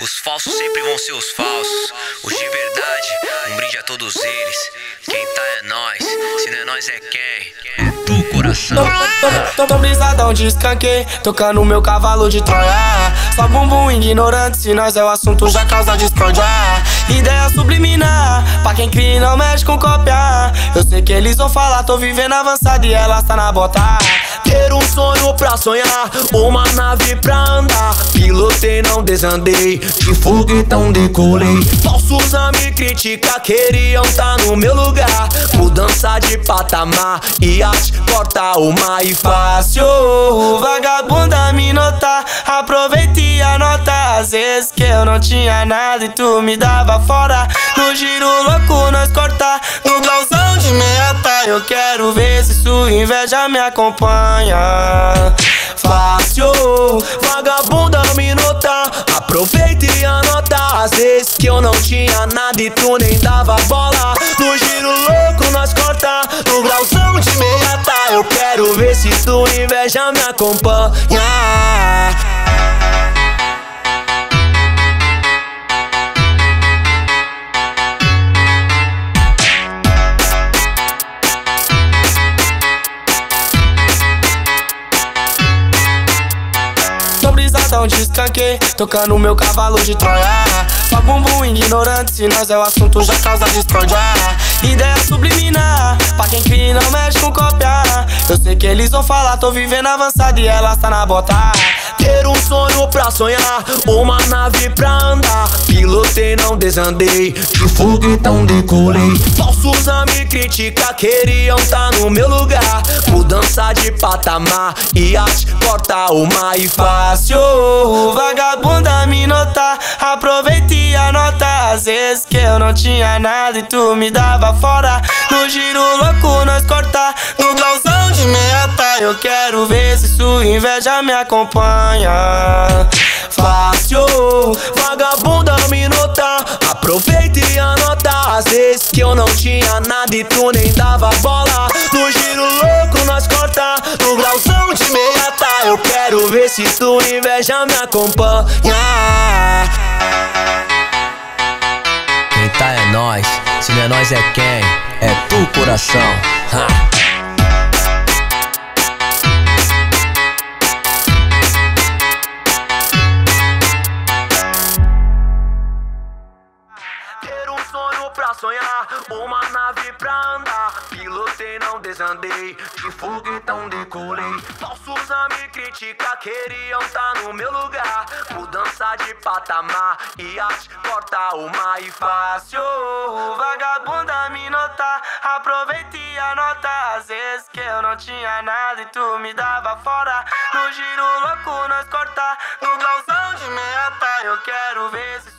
os falsos sempre vão ser os falsos. Os de verdade, um brinde a todos eles. Quem tá é nós, se não é nós é quem? É tu, coração. Tô, brisadão de escanque, tocando meu cavalo de Troia. Só bumbum ignorante, se nós é o assunto já causa discórdia. Ideia subliminar, pra quem cria e não mexe com cópia. Eu sei que eles vão falar, tô vivendo avançado e ela tá na bota. Ter um sonho pra sonhar, uma nave pra andar. Pilotei, não desandei, de foguetão decolei. Falsos a me criticar, queriam tá no meu lugar. Mudança de patamar, iate, corta o mais fácil. Vagabunda me notar, e Às vezes que eu não tinha nada e tu me dava fora. No giro louco nós cortar, no glauzão de meta. Eu quero ver se sua inveja me acompanha. Fácil, vagabunda me notar. Aproveita e anota. Às vezes que eu não tinha nada e tu nem dava bola. No giro louco nós corta, no glauzão de meta. Eu quero ver se tu inveja me acompanha. Brisadão de escanque, tocando meu cavalo de Troia. Só bumbum ignorante, se nós é o assunto já causa discórdia. Ideia subliminar, pra quem cria não mexe com cópia. Eu sei que eles vão falar, tô vivendo avançado e ela tá na bota. Pra sonhar, uma nave pra andar. Pilotei, não desandei, de foguetão decolei. Falsos a me criticar, queriam tá no meu lugar. Mudança de patamar, iate, corta o mais fácil. Vagabunda me notar, aproveita e anota. Às vezes que eu não tinha nada e tu me dava fora. No giro louco nós cortar, no. Eu quero ver se sua inveja me acompanha. Fácil, vagabunda me notar. Aproveita e anota. Às vezes que eu não tinha nada e tu nem dava bola. No giro louco nós corta, no glauzão de meta. Eu quero ver se tu inveja me acompanha. Quem tá é nós, se não é nós é quem? É tu, coração. Ha. Sonhar, uma nave pra andar. Pilotei, não desandei, de foguetão decolei. Falsos a me criticar, queriam tá no meu lugar. Mudança de patamar, iate, corta o mais fácil. Vagabunda me notar, aproveita e anota. Às vezes que eu não tinha nada e tu me dava fora. No giro louco nós cortar, no glauzão de meta. Eu quero ver se